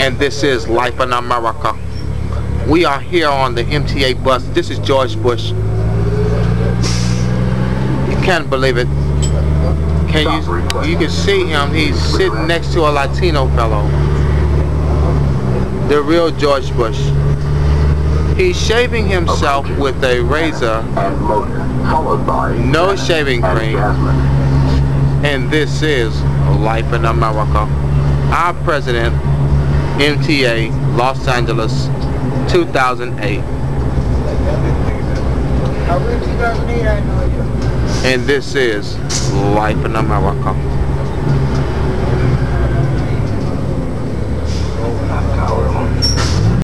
and this is Life in America. We are here on the MTA bus. This is George Bush. You can't believe it. Can you? You can see him. He's sitting next to a Latino fellow. The real George Bush. He's shaving himself with a razor, no shaving cream, and this is Life in America. Our president, MTA, Los Angeles, 2008. And this is Life in America.